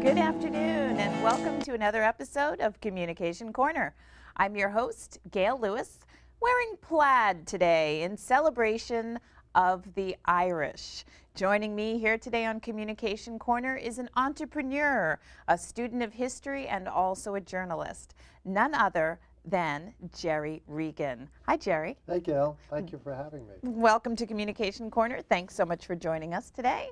Good afternoon, and welcome to another episode of Communication Corner. I'm your host, Gail Lewis, wearing plaid today in celebration of the Irish. Joining me here today on Communication Corner is an entrepreneur, a student of history, and also a journalist. None other than Gerry Regan. Hi, Gerry. Hey, Gail. Thank you for having me. Welcome to Communication Corner. Thanks so much for joining us today.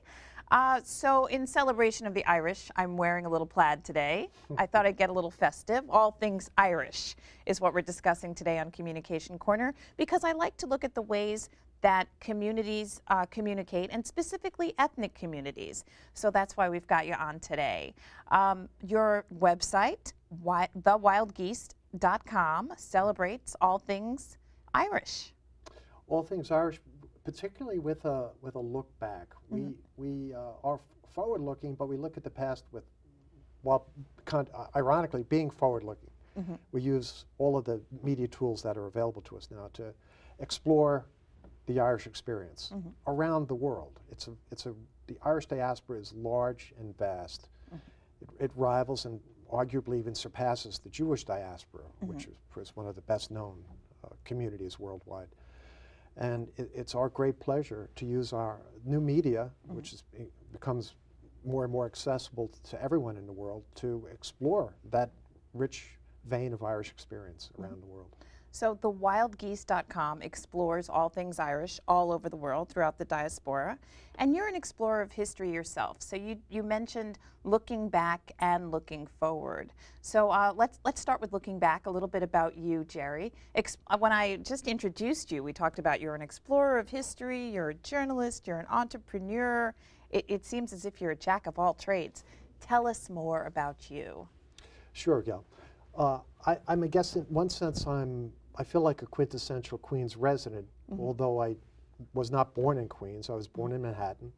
Uh, so, in celebration of the Irish, I'm wearing a little plaid today. I thought I'd get a little festive. All things Irish is what we're discussing today on Communication Corner because I like to look at the ways that communities uh, communicate, and specifically ethnic communities. So that's why we've got you on today. Um, your website, wi- thewildgeese.com, celebrates all things Irish. All things Irish, particularly with a with a look back. We we uh, are forward looking, but we look at the past with, while con- uh, ironically being forward looking. We use all of the media tools that are available to us now to explore the Irish experience mm-hmm. around the world. It's a it's a the Irish diaspora is large and vast. Mm-hmm. It, it rivals and arguably even surpasses the Jewish diaspora, mm-hmm. which is, is one of the best known uh, communities worldwide. And it, it's our great pleasure to use our new media, which is, becomes more and more accessible to everyone in the world, to explore that rich vein of Irish experience around the world. So thewildgeese.com explores all things Irish all over the world throughout the diaspora. And you're an explorer of history yourself. So you, you mentioned looking back and looking forward. So uh, let's, let's start with looking back a little bit about you, Gerry. Ex- uh, when I just introduced you, we talked about you're an explorer of history, you're a journalist, you're an entrepreneur. It, it seems as if you're a jack of all trades. Tell us more about you. Sure, Gail. Uh, I, I'm a guess in one sense I'm I feel like a quintessential Queens resident, mm-hmm. although I was not born in Queens. I was born in Manhattan.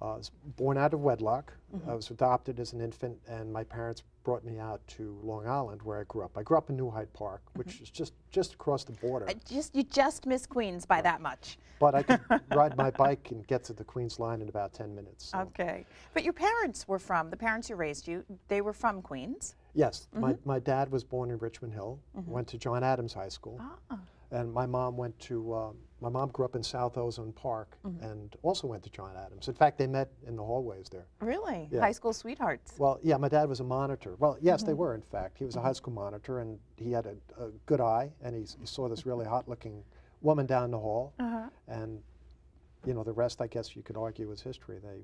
Uh, I was born out of wedlock. Mm-hmm. I was adopted as an infant, and my parents brought me out to Long Island, where I grew up. I grew up in New Hyde Park, which mm-hmm. is just just across the border. I just you just miss Queens by that much. but I could ride my bike and get to the Queens line in about 10 minutes. so- Okay. But your parents were from, the parents who raised you, they were from Queens. Yes, my, my dad was born in Richmond Hill, went to John Adams High School, Ah. and my mom went to, um, my mom grew up in South Ozone Park and also went to John Adams. In fact, they met in the hallways there. Really? Yeah. High school sweethearts. Well, yeah, my dad was a monitor. Well, yes, they were, in fact. He was a high school monitor, and he had a, a good eye, and he, he saw this really hot looking woman down the hall. Uh-huh. And, you know, the rest, I guess you could argue, was history. They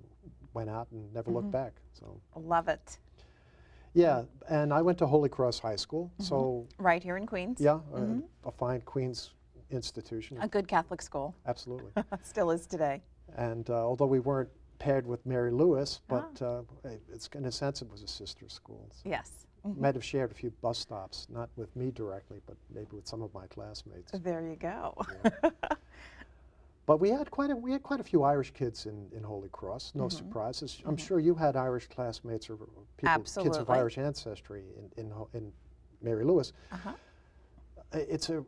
went out and never looked back. So, Love it. Yeah, and I went to Holy Cross High School. So, Right here in Queens. yeah, uh, a fine Queens institution. A good Catholic school. Absolutely. Still is today. and uh, although we weren't paired with Mary Louis, but uh, it's, in a sense, it was a sister school. So Yes. Might have shared a few bus stops, not with me directly, but maybe with some of my classmates. There you go. But we had quite a we had quite a few Irish kids in, in Holy Cross. No surprises. I'm sure you had Irish classmates or people kids of Irish ancestry in in, in Mary Louis. Uh-huh. Uh, It's a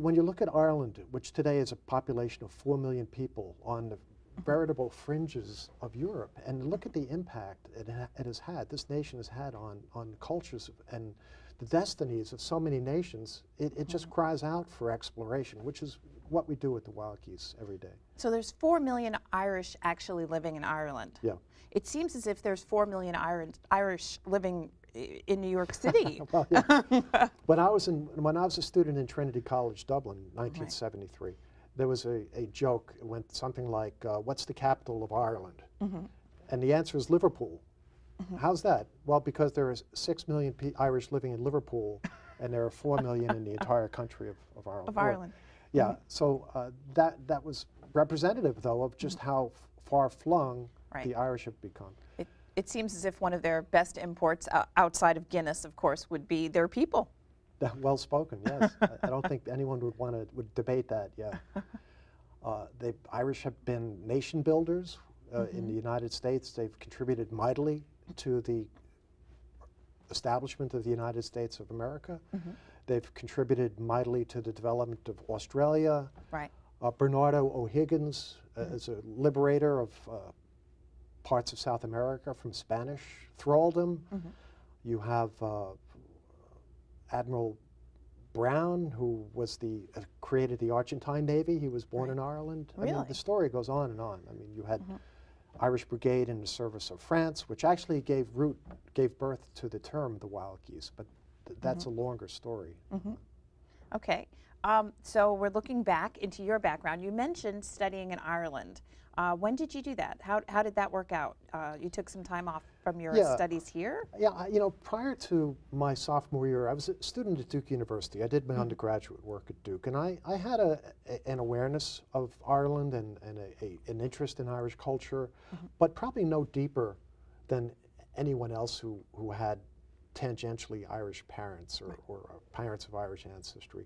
when you look at Ireland, which today is a population of four million people on the veritable fringes of Europe, and look at the impact it, ha- it has had. This nation has had on on cultures and the destinies of so many nations. It, it just cries out for exploration, which is what we do with the Wild Geese every day. So there's 4 million Irish actually living in Ireland. Yeah. It seems as if there's 4 million Irish, Irish living in New York City. Well, when I was in when I was a student in Trinity College, Dublin, 1973, there was a, a joke. It went something like, uh, "What's the capital of Ireland?" And the answer is Liverpool. How's that? Well, because there are six million pe- Irish living in Liverpool, and there are four million in the entire country of, of Ireland. Of Ireland. Yeah. So uh, that that was representative, though, of just how f- far flung Right. the Irish have become. It, it seems as if one of their best imports uh, outside of Guinness, of course, would be their people. Well spoken, yes. I, I don't think anyone would want to would debate that. Yeah. Uh, they Irish have been nation builders uh, in the United States. They've contributed mightily to the establishment of the United States of America. They've contributed mightily to the development of Australia. Right. Uh, Bernardo O'Higgins uh, is a liberator of uh, parts of South America from Spanish thraldom. You have uh, Admiral Brown, who was the uh, created the Argentine Navy. He was born in Ireland. I mean, Really? the story goes on and on. I mean, you had Irish Brigade in the service of France, which actually gave root, gave birth to the term the Wild Geese. But th- that's a longer story. Okay. Um, so we're looking back into your background. You mentioned studying in Ireland. Uh, when did you do that? How, how did that work out? Uh, you took some time off from your Yeah. studies here? Yeah, I- you know, prior to my sophomore year, I was a student at Duke University. I did my undergraduate work at Duke, and I, I had a, a- an awareness of Ireland and, and a, a, an interest in Irish culture, but probably no deeper than anyone else who, who had tangentially Irish parents or, or uh, parents of Irish ancestry.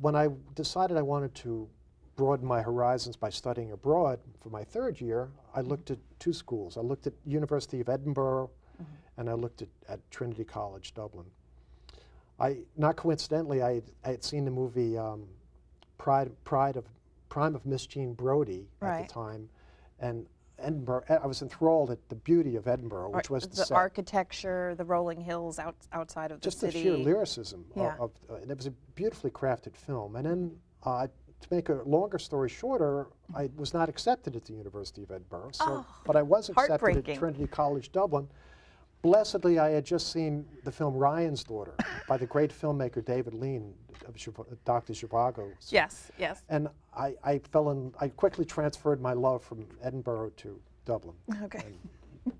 When I decided I wanted to broaden my horizons by studying abroad for my third year, I looked at two schools. I looked at University of Edinburgh and I looked at, at Trinity College, Dublin. I, not coincidentally, I, had- I had seen the movie um, Pride, Pride of, Prime of Miss Jean Brodie at the time, and Edinburgh, I was enthralled at the beauty of Edinburgh, which was the, the architecture, the rolling hills out, outside of the just the sheer lyricism Yeah. of, uh, and it was a beautifully crafted film. And then, uh, to make a longer story shorter, I was not accepted at the University of Edinburgh, so, Oh, but I was accepted at. Trinity College Dublin. Blessedly, I had just seen the film Ryan's Daughter by the great filmmaker David Lean, of Dr. Zhivago. Yes, yes. And I, I fell in, I quickly transferred my love from Edinburgh to Dublin. Okay.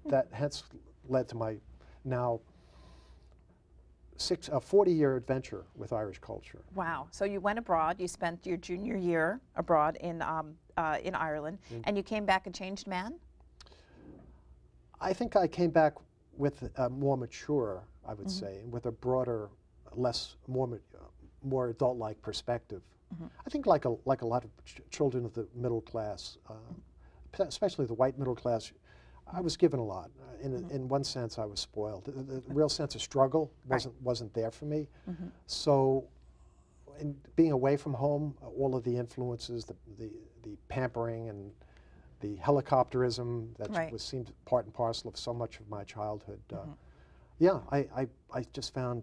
that hence led to my now six, a 40 year adventure with Irish culture. Wow. So you went abroad. You spent your junior year abroad in um, uh, in Ireland, Mm. and you came back a changed man. I think I came back with a more mature, I would say, with a broader, less, more, more adult-like perspective. I think like a, like a lot of ch- children of the middle class, uh, especially the white middle class, I was given a lot. Uh, In, a- in one sense, I was spoiled. The, the real sense of struggle wasn't, wasn't there for me. So in being away from home, uh, all of the influences, the, the, the pampering and the helicopterism that Right. was seemed part and parcel of so much of my childhood. Uh, mm-hmm. yeah, I, I, I just found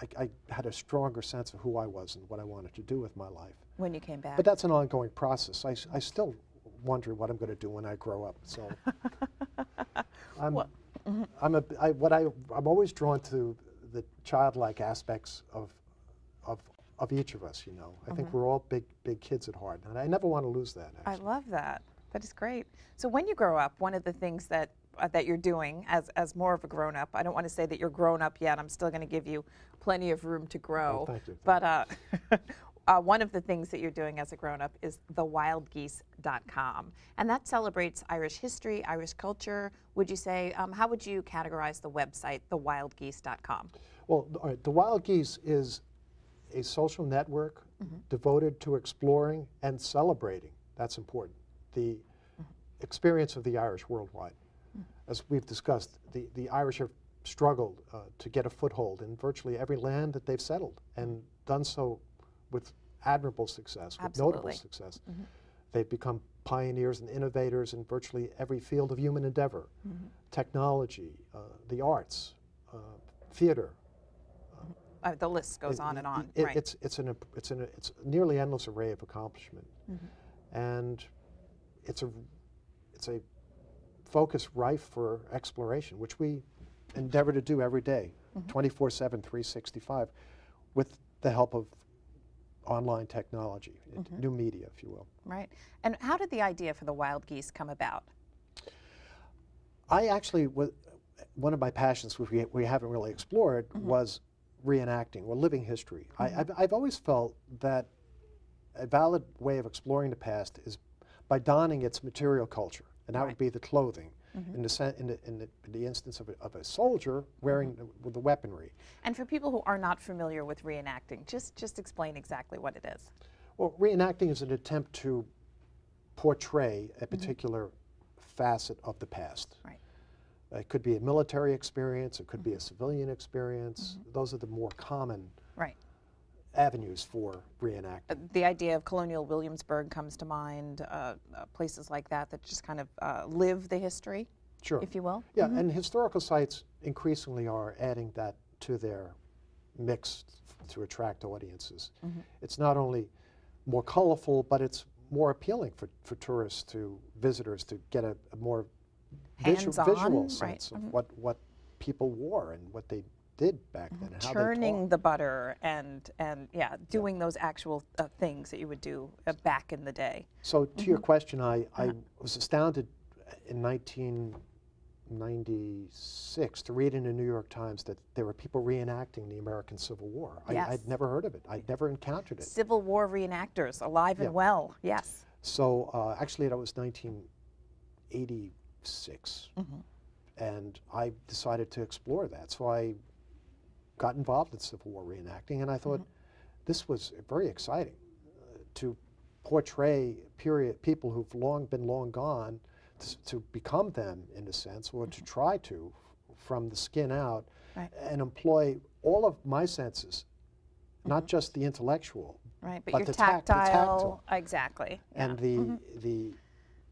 I, I had a stronger sense of who I was and what I wanted to do with my life. When you came back. But that's an ongoing process. I, I still wonder what I'm going to do when I grow up. So I'm, mm-hmm. I'm a, I, what I, I'm always drawn to the childlike aspects of, of, of each of us, you know. I think mm-hmm. we're all big, big kids at heart. And I never want to lose that, I love that. That is great. So when you grow up, one of the things that uh, that you're doing as as more of a grown up, I don't want to say that you're grown up yet. I'm still going to give you plenty of room to grow. Oh, thank you. But uh, uh, one of the things that you're doing as a grown up is thewildgeese.com, and that celebrates Irish history, Irish culture. Would you say? Um, how would you categorize the website, thewildgeese.com? Well, all right, the Wild Geese is a social network devoted to exploring and celebrating, that's important, the experience of the Irish worldwide. As we've discussed, the, the Irish have struggled uh, to get a foothold in virtually every land that they've settled and done so with admirable success, with notable Absolutely. success. They've become pioneers and innovators in virtually every field of human endeavor technology, uh, the arts, uh, theater, Uh, the list goes it- on and on. it- right. It's it's an it's an it's a nearly endless array of accomplishment, Mm-hmm. and it's a it's a focus rife for exploration, which we endeavor to do every day, Mm-hmm. 24/7, 365, with the help of online technology, Mm-hmm. new media, if you will. right. And how did the idea for the wild geese come about? I actually was one of my passions, which we, we haven't really explored, Mm-hmm. was reenacting or living history. I, I've, I've always felt that a valid way of exploring the past is by donning its material culture, and that Right. would be the clothing. Mm-hmm. In, the, sen- in, the, in, the, in the instance of a, of a soldier wearing Mm-hmm. the, with the weaponry. And for people who are not familiar with reenacting, just just explain exactly what it is. Well, reenacting is an attempt to portray a particular facet of the past. Right. It could be a military experience, it could be a civilian experience. Those are the more common. Avenues for reenactment. The idea of colonial Williamsburg comes to mind, uh, uh, places like that that just kind of uh, live the history, Sure. if you will. Yeah, and historical sites increasingly are adding that to their mix to attract audiences. It's not only more colorful, but it's more appealing for, for tourists to visitors to get a, a more visu- visual right, sense of what, what people wore and what they did back then and Churning the butter and, and yeah, doing those actual uh, things that you would do uh, back in the day. So to Mm-hmm. your question, I, I Uh-huh. was astounded in 1996 to read in the New York Times that there were people reenacting the American Civil War. I, Yes. I'd never heard of it. I'd never encountered it. Civil War reenactors, alive Yeah. and well, yes. So uh, actually, that was 1986, Mm-hmm. and I decided to explore that. So I got involved in Civil War reenacting, and I thought Mm-hmm. this was very exciting uh, to portray period people who've long been long gone to, to become them in a sense, or to try to from the skin out, Mm-hmm. Right. and employ all of my senses, not just the intellectual, Right, but, But your the tac- the tactile, tactile. exactly. yeah. and the the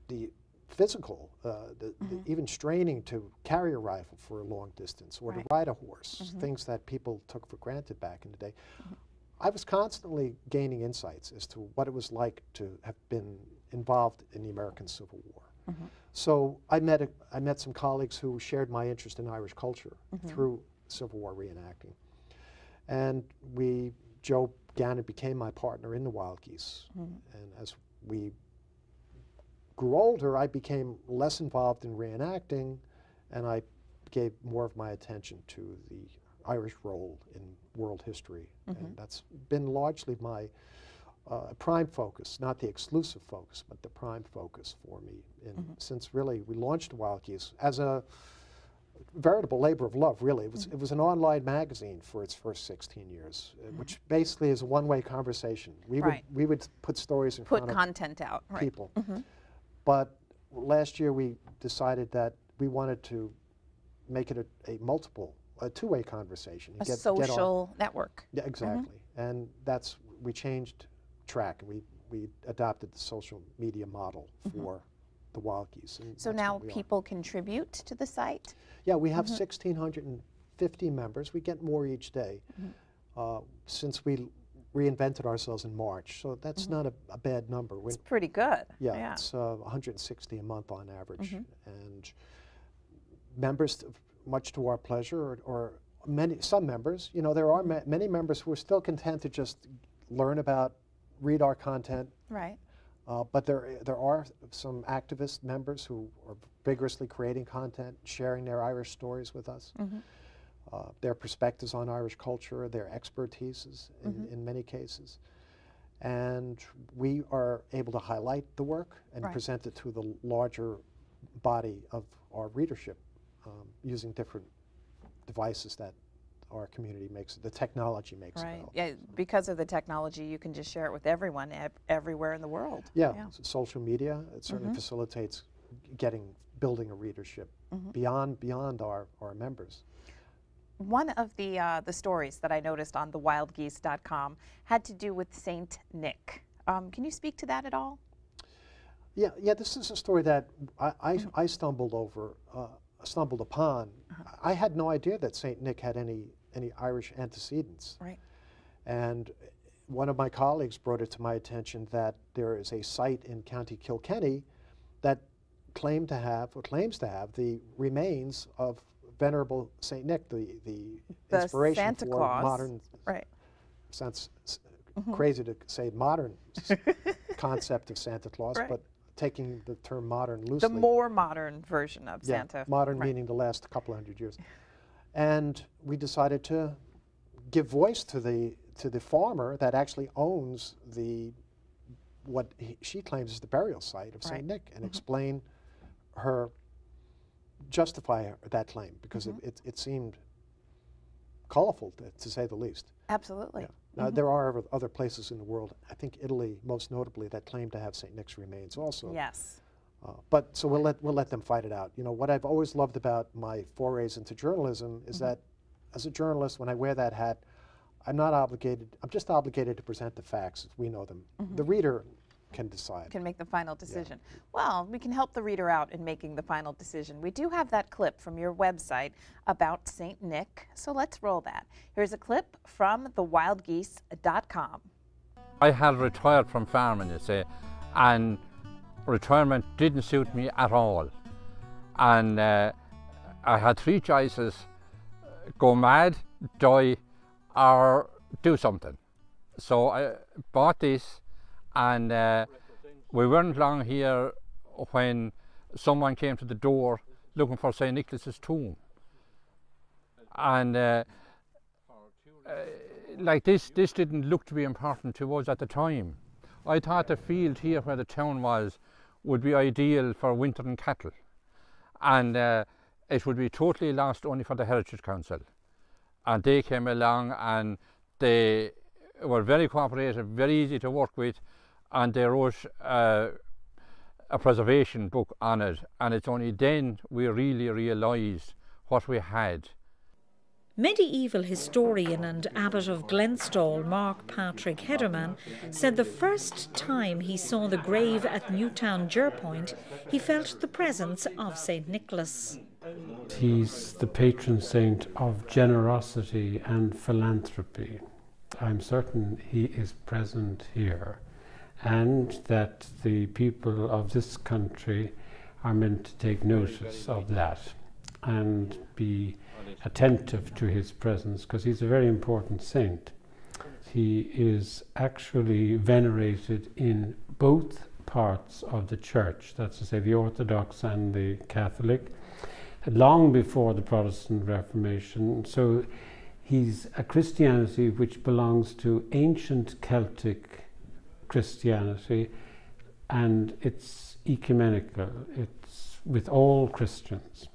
the physical, uh, the, the mm-hmm. even straining to carry a rifle for a long distance or Right. to ride a horse, mm-hmm. things that people took for granted back in the day. Mm-hmm. I was constantly gaining insights as to what it was like to have been involved in the American Civil War. So I met a, I met some colleagues who shared my interest in Irish culture through Civil War reenacting, and we Joe Gannon became my partner in the Wild Geese, and as we grew older, I became less involved in reenacting, and I gave more of my attention to the Irish role in world history, and mm-hmm. that's been largely my uh, prime focus, not the exclusive focus, but the prime focus for me. In, mm-hmm. Since really we launched Wild Geese as a veritable labor of love, really. It was, mm-hmm. it was an online magazine for its first 16 years, uh, which basically is a one-way conversation. We Right. would we would put stories in Put front of content out, right. People. But last year we decided that we wanted to make it a, a multiple, a two-way conversation. A get- get social network. yeah, mm-hmm. exactly. And that's, we changed track. We, we adopted the social media model mm-hmm. for the Wild Geese. and So now we are. people contribute to the site? Yeah, we have mm-hmm. 1,650 members. We get more each day uh, since we reinvented ourselves in March. So that's not a, a bad number. We're, It's pretty good. yeah, it's uh, 160 a month on average. And members, much to our pleasure, or, or many, some members, you know, there are ma- many members who are still content to just learn about, read our content, Right. uh, but there, there are some activist members who are vigorously creating content, sharing their Irish stories with us, uh, their perspectives on Irish culture, their expertises in, in many cases. And we are able to highlight the work and Right. present it to the larger body of our readership um, using different devices that our community makes, the technology makes Right. available. Yeah, because of the technology, you can just share it with everyone ev- everywhere in the world. Yeah, Yeah. s- social media it certainly facilitates getting building a readership beyond beyond our, our members. One of the uh, the stories that I noticed on thewildgeese.com had to do with Saint Nick. Um, can you speak to that at all? Yeah, yeah. This is a story that I I, I stumbled over, uh, stumbled upon. I had no idea that Saint Nick had any any Irish antecedents, Right. and one of my colleagues brought it to my attention that there is a site in County Kilkenny that claimed to have or claims to have the remains of venerable Saint Nick, the the, The inspiration Santa for Claus. modern Right. sounds Mm-hmm. crazy to say modern concept of Santa Claus, Right. but taking the term modern loosely. The more modern version of yeah, Santa. modern Right. meaning the last couple hundred years. And we decided to give voice to the to the farmer that actually owns the what he, she claims is the burial site of Saint Right. Nick, and explain her justify that claim because Mm-hmm. it, it, it seemed colorful, to, to say the least. Absolutely. Yeah. Now, there are other- places in the world, I think Italy most notably, that claim to have St. Nick's remains also. Yes. Uh, but so we'll let, we'll let them fight it out. You know, what I've always loved about my forays into journalism is Mm-hmm. that as a journalist, when I wear that hat, I'm not obligated, I'm just obligated to present the facts as we know them. Mm-hmm. The reader can decide. Can make the final decision. Well, we can help the reader out in making the final decision. We do have that clip from your website about St. Nick, so let's roll that. Here's a clip from thewildgeese.com. I had retired from farming, you see, and retirement didn't suit me at all. And uh, I had three choices go mad, die, or do something. So I bought this, and uh, we weren't long here when someone came to the door looking for St. Nicholas's tomb. And uh, like this, this didn't look to be important to us at the time. I thought the field here where the town was would be ideal for wintering cattle, and uh, it would be totally lost only for the Heritage Council. And they came along and they were very cooperative, very easy to work with, and they wrote uh, a preservation book on it. And it's only then we really realised what we had. Medieval historian and abbot of Glenstal, Mark Patrick Hederman, said the first time he saw the grave at Newtown Jerpoint, he felt the presence of St. Nicholas. He's the patron saint of generosity and philanthropy. I'm certain he is present here, and that the people of this country are meant to take notice of that and be attentive to his presence because he's a very important saint. He is actually venerated in both parts of the church, that's to say, the Orthodox and the Catholic, long before the Protestant Reformation. So he's a Christianity which belongs to ancient Celtic Christianity and it's ecumenical, it's with all Christians.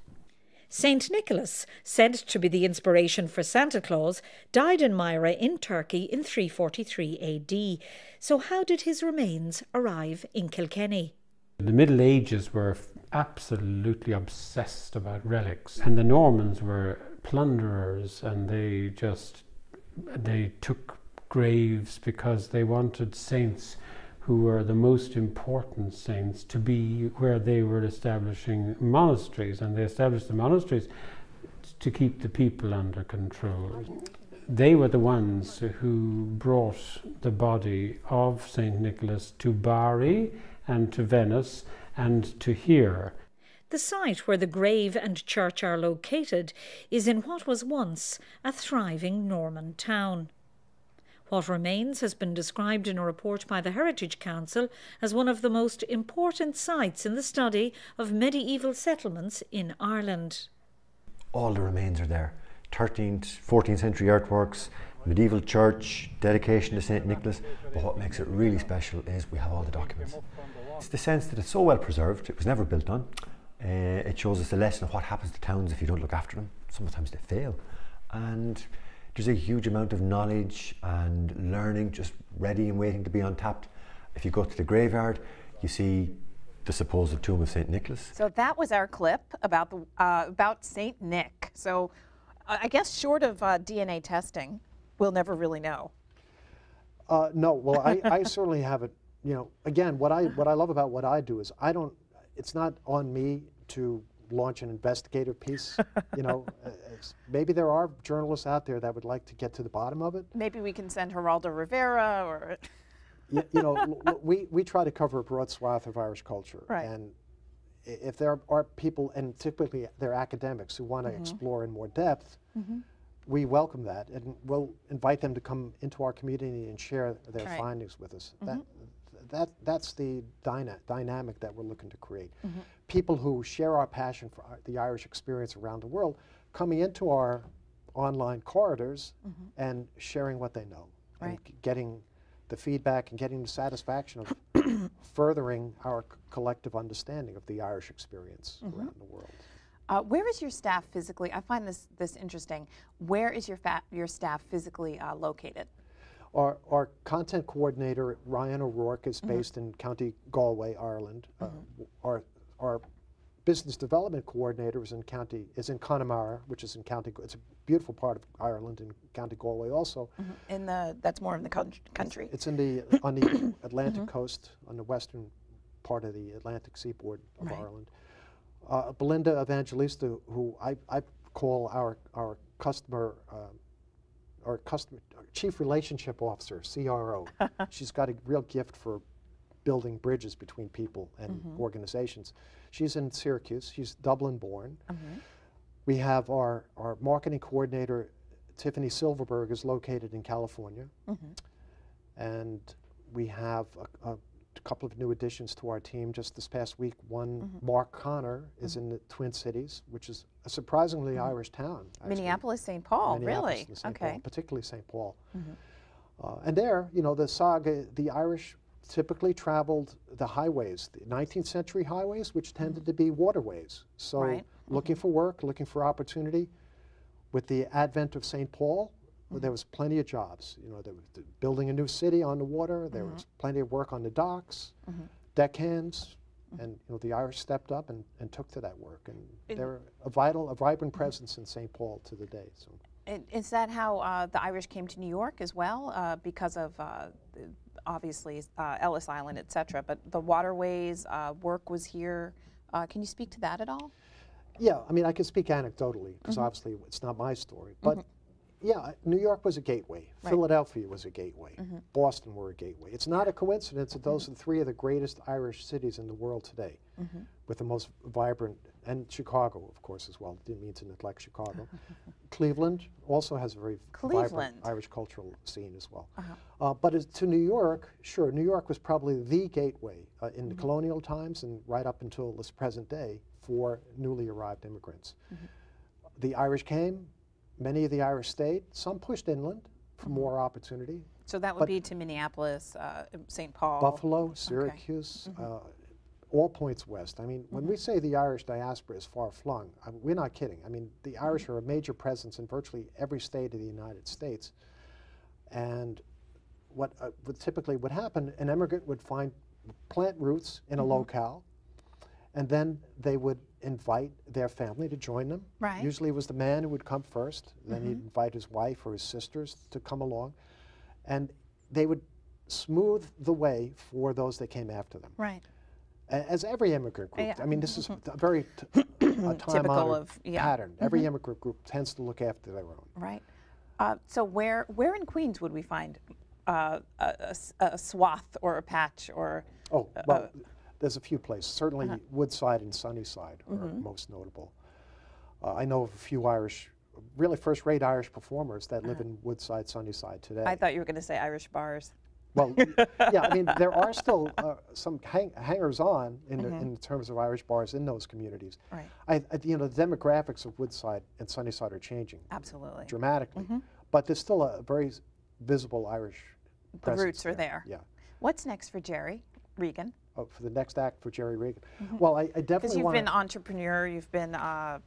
St. Nicholas, said to be the inspiration for Santa Claus, died in Myra in Turkey in 343 AD. So, how did his remains arrive in Kilkenny? The Middle Ages were absolutely obsessed about relics, and the Normans were plunderers, and they just they took graves because they wanted saints who were the most important saints to be where they were establishing monasteries, and they established the monasteries to keep the people under control. They were the ones who brought the body of Saint Nicholas to Bari and to Venice and to here. The site where the grave and church are located is in what was once a thriving Norman town. What remains has been described in a report by the Heritage Council as one of the most important sites in the study of medieval settlements in Ireland. all the remains are there 13th, 14th century artworks, medieval church, dedication to St. Nicholas. But what makes it really special is we have all the documents. It's the sense that it's so well preserved, it was never built on. Uh, it shows us a lesson of what happens to towns if you don't look after them. Sometimes they fail. And there's a huge amount of knowledge and learning just ready and waiting to be untapped. If you go to the graveyard, you see the supposed tomb of St. Nicholas. So that was our clip about the uh, about Saint Nick. So I guess short of uh, DNA testing, we'll never really know. Uh, no, well, I, I certainly have it. You know, again, what I what I love about what I do is I don't. It's not on me to launch an investigative piece. you know, uh, maybe there are journalists out there that would like to get to the bottom of it. Maybe we can send Geraldo Rivera or you, you know, l- l- we, we try to cover a broad swath of Irish culture. Right. And if there are people, and typically they're academics who want to mm-hmm. explore in more depth, mm-hmm. we welcome that. And we'll invite them to come into our community and share their Right. findings with us. That, mm-hmm. That, that's the dyna- dynamic that we're looking to create. People who share our passion for our- the Irish experience around the world coming into our online corridors and sharing what they know and Right. g- getting the feedback and getting the satisfaction of furthering our c- collective understanding of the Irish experience around the world. Uh, where is your staff physically? I find this this interesting. Where is your fa- your staff physically uh, located? Our, our content coordinator, Ryan O'Rourke, is based in County Galway, Ireland. Uh, our, our business development coordinator is in County is in Connemara, which is in County. It's a beautiful part of Ireland in County Galway. Also, In the that's more in the country. it's in the on the Atlantic coast, on the western part of the Atlantic seaboard of Right. Ireland. Uh, Belinda Evangelista, who I, I call our our customer. Um, our customer our chief relationship officer, CRO. She's got a real gift for building bridges between people and mm-hmm. organizations. She's in Syracuse. She's Dublin born. Mm-hmm. We have our, our marketing coordinator, Tiffany Silverberg, is located in California. Mm-hmm. And we have a, a couple of new additions to our team just this past week. One, Mark Connor, is in the Twin Cities, which is a surprisingly Irish town. actually. Minneapolis, St. Paul. Minneapolis really? Okay. Mm-hmm. Paul, particularly St. Paul. Uh, and there, you know, the saga, the Irish typically traveled the highways, the 19th century highways, which tended to be waterways. So Mm-hmm. Right. looking for work, looking for opportunity. With the advent of St. Paul, Mm-hmm. there was plenty of jobs. You know, they were building a new city on the water. There Mm-hmm. was plenty of work on the docks, deckhands, Mm-hmm. and you know the Irish stepped up and, and took to that work. And they're a vital, a vibrant Mm-hmm. presence in St. Paul to the day. So. Is that how uh, the Irish came to New York as well, uh, because of uh, obviously uh, Ellis Island, et cetera, but the waterways, uh, work was here. Uh, can you speak to that at all? Yeah, I mean, I can speak anecdotally because Mm-hmm. obviously it's not my story. But yeah, New York was a gateway. Philadelphia was a gateway. Mm-hmm. Boston were a gateway. It's not a coincidence that those are three of the greatest Irish cities in the world today, Mm-hmm. with the most vibrant, and Chicago, of course, as well. Didn't mean to neglect Chicago. Cleveland also has a very vibrant Irish cultural scene as well. Uh, but as to New York, sure, New York was probably the gateway uh, in the colonial times and right up until this present day for newly arrived immigrants. The Irish came, many of the Irish stayed, some pushed inland for more opportunity. So that would But- be to Minneapolis, uh, St. Paul. Buffalo, Syracuse, uh, all points west. I mean, when we say the Irish diaspora is far flung, I we're not kidding. I mean, the Irish are a major presence in virtually every state of the United States. And what, uh, what typically would happen, an immigrant would find plant roots in a locale, and then they would invite their family to join them. Right. Usually it was the man who would come first, then he'd invite his wife or his sisters to come along, and they would smooth the way for those that came after them. Right. As every immigrant group, Yeah. I mean, this is a very t- a time-honored of- yeah. pattern. Every immigrant group tends to look after their own. Right. Uh, so where where in Queens would we find uh, a, a a swath or a patch or Oh, well, there's a few places. Certainly Uh-huh. Woodside and Sunnyside are Mm-hmm. most notable. Uh, I know of a few Irish, really first-rate Irish performers that live in Woodside, Sunnyside today. Uh-huh. I thought you were going to say Irish bars. Well, yeah, I mean, there are still uh, some hang- hangers-on in, the, in terms of Irish bars in those communities. Right. I, you know, the demographics of Woodside and Sunnyside are changing Absolutely. dramatically, but there's still a very visible Irish The roots are there. Yeah. What's next for Gerry Regan? Oh, for the next act for Gerry Regan. Well, I, I Because definitely you've been entrepreneur, you've been uh,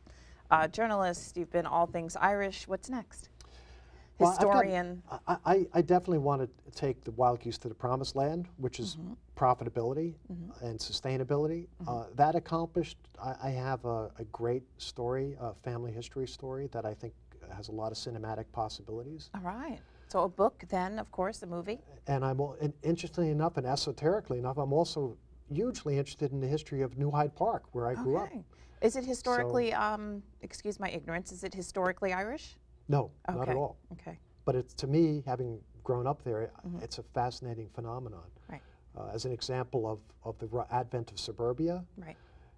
uh, journalist, you've been all things Irish. What's next? Well, I've got- Historian. I, I, definitely want to take the wild goose to the promised land, which is Mm-hmm. profitability and sustainability. Uh, that accomplished, I, I have a, a great story, a family history story that I think has a lot of cinematic possibilities. all right. So a book, then, of course, a movie. And I'm, and interestingly enough, and esoterically enough, I'm also hugely interested in the history of New Hyde Park, where I grew up. Okay. Is it historically, um, excuse my ignorance, is it historically Irish? No, not at all. Okay. But it's to me, having grown up there, it's a fascinating phenomenon. Right. Uh, as an example of, of the advent of suburbia, Right.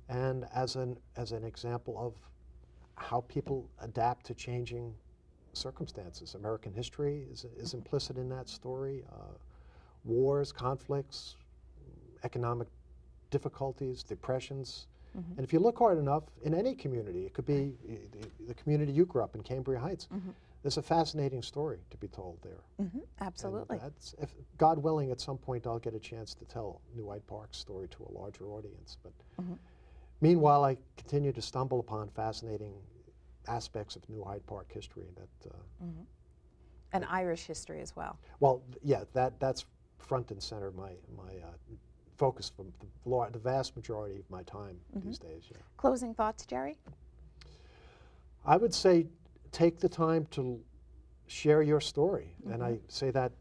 and as an as an example of how people adapt to changing circumstances. American history is, is implicit in that story. Uh, wars, conflicts, economic difficulties, depressions. And if you look hard enough, in any community, it could be uh, the, the community you grew up in, Cambria Heights. There's a fascinating story to be told there. hmm Absolutely. That's, if God willing, at some point I'll get a chance to tell New Hyde Park's story to a larger audience. But Meanwhile, I continue to stumble upon fascinating aspects of New Hyde Park history that, uh, And Irish history as well. well, yeah, that, that's front and center my, my uh, focus from the, lar- the vast majority of my time these days. Yeah. Closing thoughts, Gerry? I would say take the time to share your story, and I say that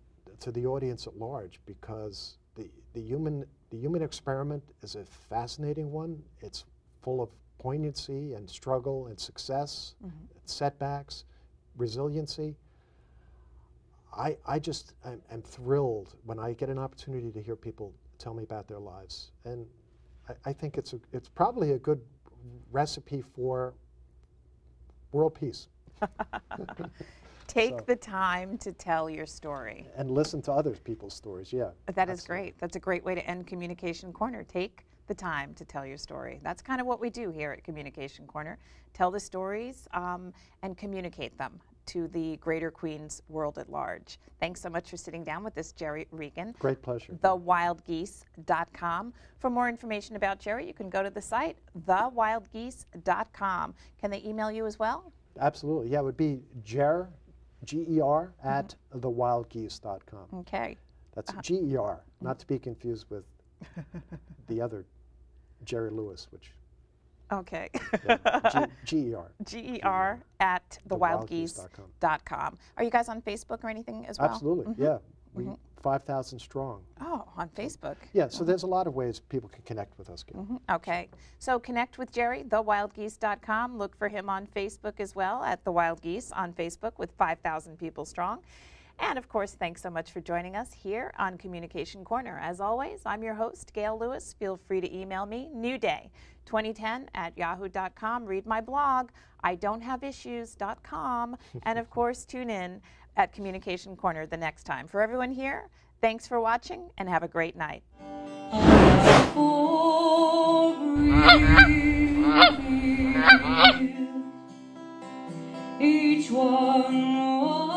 to the audience at large because the, the human the human experiment is a fascinating one. It's full of poignancy and struggle and success, mm-hmm. setbacks, resiliency. I, I just am, am thrilled when I get an opportunity to hear people tell me about their lives, and I, I think it's a, it's probably a good recipe for world peace. Take So- the time to tell your story. and listen to other people's stories. Yeah, That is great. That's a great way to end Communication Corner. Take the time to tell your story. That's kind of what we do here at Communication Corner. Tell the stories um, and communicate them to the greater Queens world at large. Thanks so much for sitting down with us, Gerry Regan. great pleasure. thewildgeese.com. For more information about Gerry, you can go to the site, thewildgeese.com. Can they email you as well? Absolutely. Yeah, it would be Ger, G E R, at thewildgeese.com. Okay. That's G E R, not to be confused with the other Jerry Lewis, which Okay. yeah, G- G E R. G-E-R at thewildgeese.com. Are you guys on Facebook or anything as well? Absolutely. Mm-hmm. Yeah, we mm-hmm. 5,000 strong. Oh, on Facebook. Yeah, so mm-hmm. there's a lot of ways people can connect with us. Gail. Okay. So connect with Gerry, thewildgeese.com. Look for him on Facebook as well at The Wild Geese on Facebook with 5,000 people strong. And of course, thanks so much for joining us here on Communication Corner. As always, I'm your host, Gail Lewis. Feel free to email me, newday2010 at yahoo.com. Read my blog, I don't have issues.com. and of course, tune in at Communication Corner the next time. For everyone here, thanks for watching and have a great night. Each one